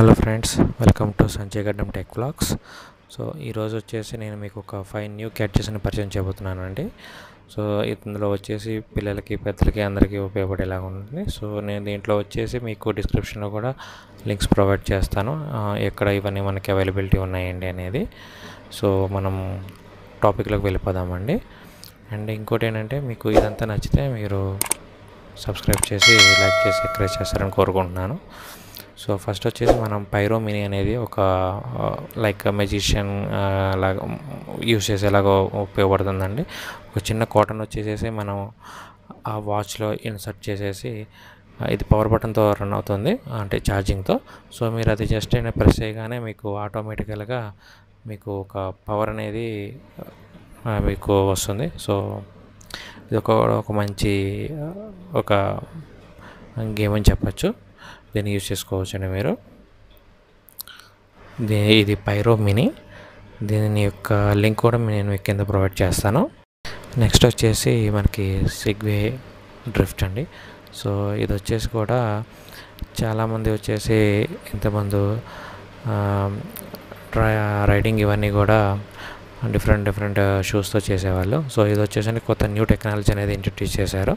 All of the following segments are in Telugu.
Hello friends welcome to Sanjay Gaddam tech vlogs. So ఈరోజు వచ్చేసి నేను మీకు ఒక ఫైవ్ న్యూ క్యాచెస్ని పరిచయం చేయబోతున్నాను అండి సో ఇందులో వచ్చేసి పిల్లలకి పెద్దలకి అందరికీ ఉపయోగపడేలాగా ఉంటుంది. సో నేను దీంట్లో వచ్చేసి మీకు డిస్క్రిప్షన్లో కూడా లింక్స్ ప్రొవైడ్ చేస్తాను. ఎక్కడ ఇవన్నీ మనకి అవైలబిలిటీ ఉన్నాయండి అనేది. సో మనం టాపిక్లోకి వెళ్ళిపోదామండి. అండ్ ఇంకోటి ఏంటంటే మీకు ఇదంతా నచ్చితే మీరు సబ్స్క్రైబ్ చేసి లైక్ చేసి ఎంకరేజ్ చేస్తారని కోరుకుంటున్నాను. సో ఫస్ట్ వచ్చేసి మనం పైరో మినీ అనేది ఒక లైక్ మెజిషియన్ లాగా యూస్ చేసేలాగా ఉపయోగపడుతుందండి. ఒక చిన్న కాటన్ వచ్చేసేసి మనం ఆ వాచ్లో ఇన్సర్ట్ చేసేసి ఇది పవర్ బటన్తో రన్ అవుతుంది అంటే ఛార్జింగ్తో సో మీరు అది జస్ట్ అయినా ప్రెస్ చేయగానే మీకు ఆటోమేటికల్గా మీకు ఒక పవర్ అనేది మీకు వస్తుంది. సో ఇది ఒక ఒక మంచి ఒక గేమ్ అని చెప్పచ్చు. దీన్ని యూజ్ చేసుకోవచ్చండి మీరు. దీ- ఇది పైరో మినీ దీని యొక్క లింక్ కూడా నేను మీకు కింద ప్రొవైడ్ చేస్తాను. నెక్స్ట్ వచ్చేసి మనకి సిగ్వే డ్రిఫ్ట్ అండి. సో ఇది వచ్చేసి కూడా చాలామంది వచ్చేసి ఇంతమంది రైడింగ్ ఇవన్నీ కూడా డిఫరెంట్ డిఫరెంట్ షూస్తో చేసేవాళ్ళు. సో ఇది వచ్చేసి కొత్త న్యూ టెక్నాలజీ అనేది ఇంట్రడ్యూస్ చేశారు.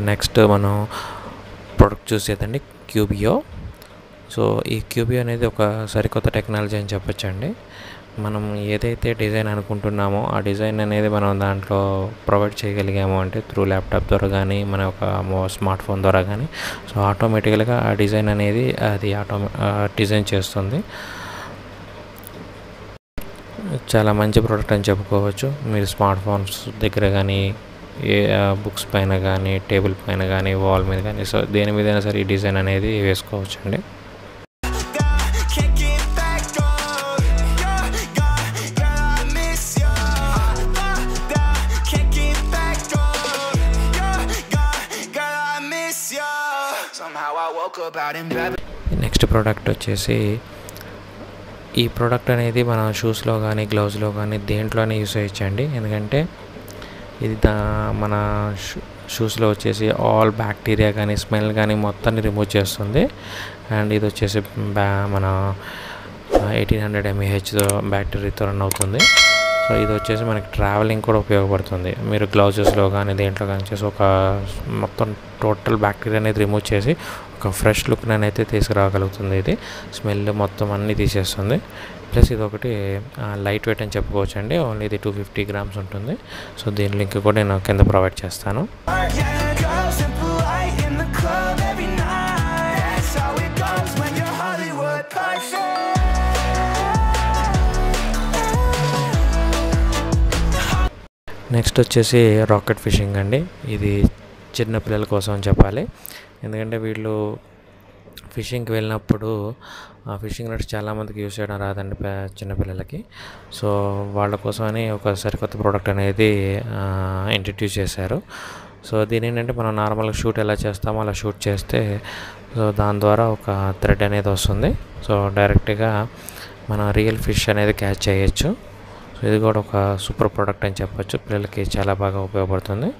నెక్స్ట్ మనం ప్రొడక్ట్ చూసేదండి క్యూబియో. సో ఈ క్యూబియో అనేది ఒక సరికొత్త టెక్నాలజీ అని చెప్పొచ్చండి. మనం ఏదైతే డిజైన్ అనుకుంటున్నామో ఆ డిజైన్ అనేది మనం దాంట్లో ప్రొవైడ్ చేయగలిగాము అంటే త్రూ ల్యాప్టాప్ ద్వారా కానీ మన ఒక స్మార్ట్ ఫోన్ ద్వారా కానీ సో ఆటోమేటికల్గా ఆ డిజైన్ అనేది అది ఆటోమే డిజైన్ చేస్తుంది. చాలా మంచి ప్రోడక్ట్ అని చెప్పుకోవచ్చు. మీరు స్మార్ట్ ఫోన్స్ దగ్గర కానీ ఏ బుక్స్ పైన కానీ టేబుల్ పైన కానీ వాల్ మీద కానీ సో దేని మీదైనా సరే ఈ డిజైన్ అనేది వేసుకోవచ్చు అండి నెక్స్ట్ ప్రోడక్ట్ వచ్చేసి ఈ ప్రోడక్ట్ అనేది మన షూస్లో కానీ గ్లౌస్లో కానీ దేంట్లోనే యూస్ చేయొచ్చండి ఎందుకంటే ఇది దా మన షూ షూస్లో వచ్చేసి ఆల్ బ్యాక్టీరియా కానీ స్మెల్ కానీ మొత్తాన్ని రిమూవ్ చేస్తుంది. అండ్ ఇది వచ్చేసి బ్యా మన ఎయిటీన్ హండ్రెడ్ ఎంఏహెచ్తో బ్యాక్టీరియాతో రన్ అవుతుంది. సో ఇది వచ్చేసి మనకి ట్రావెలింగ్ కూడా ఉపయోగపడుతుంది. మీరు గ్లౌజెస్లో కానీ దేంట్లో కానీ చేసి ఒక మొత్తం టోటల్ బ్యాక్టీరియా అనేది రిమూవ్ చేసి ఒక ఫ్రెష్ లుక్ నేనైతే తీసుకురాగలుగుతుంది ఇది. స్మెల్ మొత్తం అన్నీ తీసేస్తుంది. ప్లస్ ఇది ఒకటి లైట్ వెయిట్ అని చెప్పుకోవచ్చు అండి ఓన్లీ ఇది టూ ఫిఫ్టీ గ్రామ్స్ ఉంటుంది. సో దీని లింక్ కూడా నేను కింద ప్రొవైడ్ చేస్తాను. నెక్స్ట్ వచ్చేసి రాకెట్ ఫిషింగ్ అండి. ఇది చిన్న పిల్లల కోసం చెప్పాలి. ఎందుకంటే వీళ్ళు ఫిషింగ్కి వెళ్ళినప్పుడు ఆ ఫిషింగ్ నెట్స్ చాలామందికి యూస్ చేయడం రాదండి చిన్నపిల్లలకి. సో వాళ్ళ కోసమని ఒక సరికొత్త ప్రోడక్ట్ అనేది ఇంట్రడ్యూస్ చేశారు. సో దీని ఏంటంటే మనం నార్మల్గా షూట్ ఎలా చేస్తామో అలా షూట్ చేస్తే సో దాని ద్వారా ఒక థ్రెడ్ అనేది వస్తుంది. సో డైరెక్ట్గా మనం రియల్ ఫిష్ అనేది క్యాచ్ చేయొచ్చు. సో ఇది కూడా ఒక సూపర్ ప్రోడక్ట్ అని చెప్పొచ్చు. పిల్లలకి చాలా బాగా ఉపయోగపడుతుంది.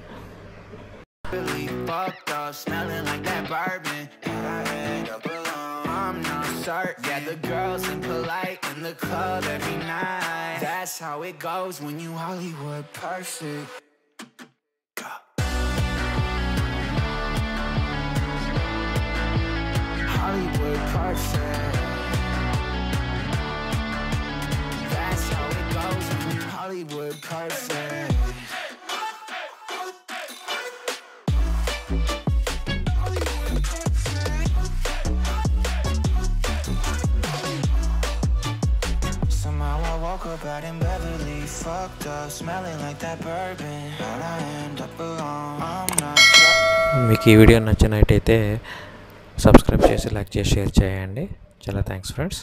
Bourbon. And I end up alone. I'm not certain. Yeah, the girls impolite in the club every night. That's how it goes when you Hollywood perfect. Hollywood perfect. That's how it goes when you Hollywood perfect. I out in Beverly, fucked up, smelling like that bourbon. But I end up alone. I'm not మీకు ఈ వీడియో నచ్చినట్టయితే సబ్స్క్రైబ్ చేసి లైక్ చేసి షేర్ చేయండి చాలా థ్యాంక్స్ ఫ్రెండ్స్